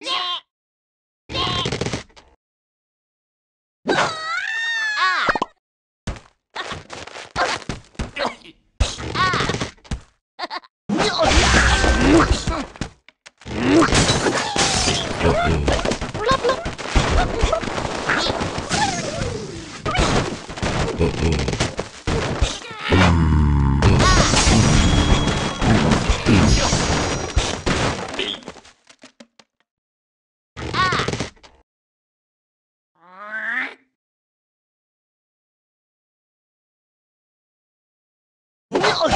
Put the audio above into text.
ねねああ Oh.